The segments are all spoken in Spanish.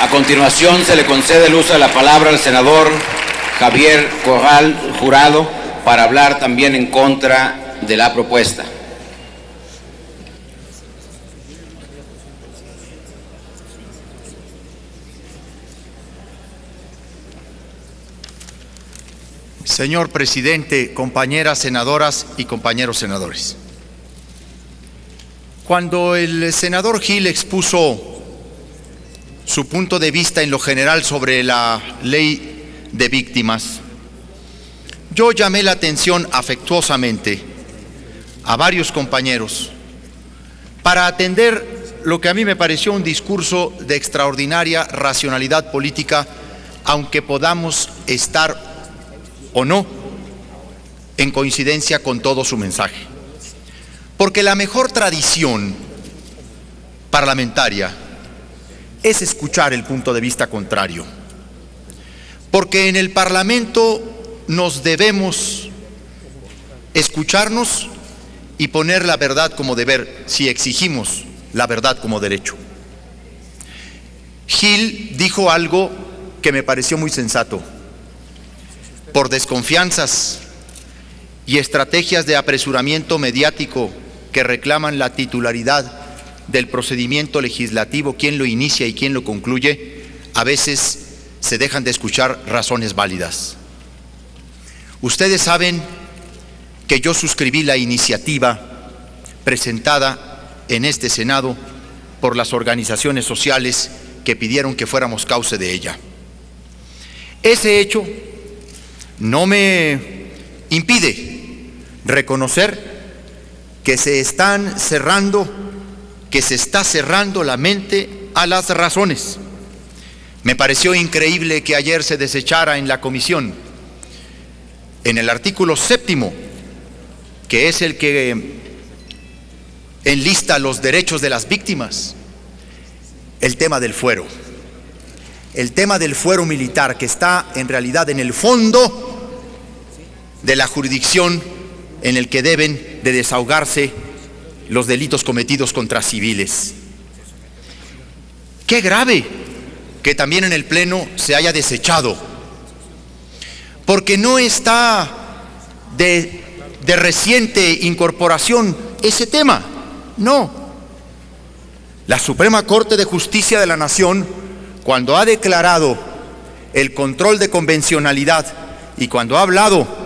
A continuación se le concede el uso de la palabra al senador Javier Corral Jurado para hablar también en contra de la propuesta. Señor presidente, compañeras senadoras y compañeros senadores. Cuando el senador Gil expuso su punto de vista en lo general sobre la ley de víctimas, yo llamé la atención afectuosamente a varios compañeros para atender lo que a mí me pareció un discurso de extraordinaria racionalidad política, aunque podamos estar o no en coincidencia con todo su mensaje. Porque la mejor tradición parlamentaria es escuchar el punto de vista contrario. Porque en el Parlamento nos debemos escucharnos y poner la verdad como deber si exigimos la verdad como derecho. Gil dijo algo que me pareció muy sensato. Por desconfianzas y estrategias de apresuramiento mediático que reclaman la titularidad del procedimiento legislativo, quién lo inicia y quién lo concluye, a veces se dejan de escuchar razones válidas. Ustedes saben que yo suscribí la iniciativa presentada en este Senado por las organizaciones sociales que pidieron que fuéramos causa de ella. Ese hecho no me impide reconocer que se están cerrando, que se está cerrando la mente a las razones. Me pareció increíble que ayer se desechara en la comisión, en el artículo séptimo, que es el que enlista los derechos de las víctimas, el tema del fuero. El tema del fuero militar que está en realidad en el fondo de la jurisdicción en el que deben de desahogarse los delitos cometidos contra civiles. Qué grave que también en el Pleno se haya desechado, porque no está de, de reciente incorporación ese tema, no. La Suprema Corte de Justicia de la Nación, cuando ha declarado el control de convencionalidad y cuando ha hablado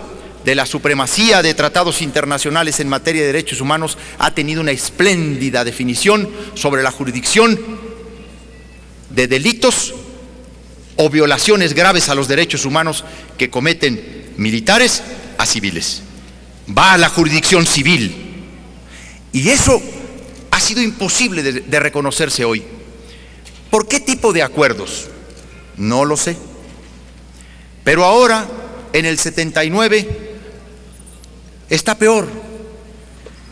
de la supremacía de tratados internacionales en materia de derechos humanos, ha tenido una espléndida definición sobre la jurisdicción de delitos o violaciones graves a los derechos humanos que cometen militares a civiles. Va a la jurisdicción civil. Y eso ha sido imposible de, reconocerse hoy. ¿Por qué tipo de acuerdos? No lo sé. Pero ahora, en el 79, está peor.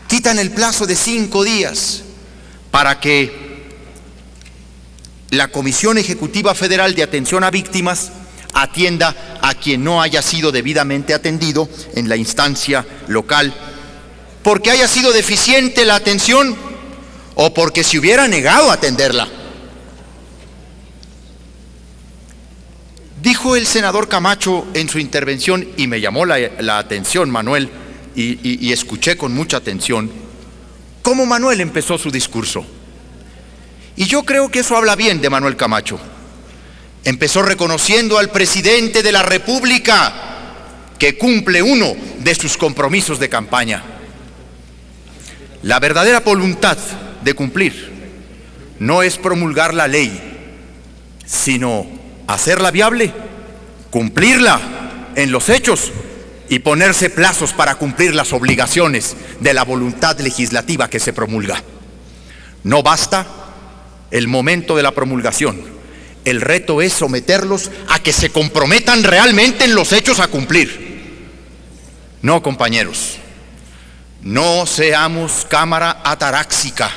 Quitan el plazo de cinco días para que la Comisión Ejecutiva Federal de Atención a Víctimas atienda a quien no haya sido debidamente atendido en la instancia local, porque haya sido deficiente la atención o porque se hubiera negado a atenderla. Dijo el senador Camacho en su intervención, y me llamó la, la atención, Manuel, y, escuché con mucha atención, cómo Manuel empezó su discurso. Y yo creo que eso habla bien de Manuel Camacho. Empezó reconociendo al presidente de la República que cumple uno de sus compromisos de campaña. La verdadera voluntad de cumplir no es promulgar la ley, sino hacerla viable, cumplirla en los hechos y ponerse plazos para cumplir las obligaciones de la voluntad legislativa que se promulga. No basta el momento de la promulgación. El reto es someterlos a que se comprometan realmente en los hechos a cumplir. No, compañeros, no seamos cámara ataráxica,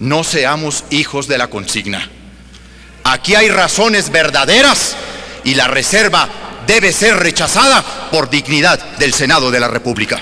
no seamos hijos de la consigna. Aquí hay razones verdaderas y la reserva debe ser rechazada por dignidad del Senado de la República.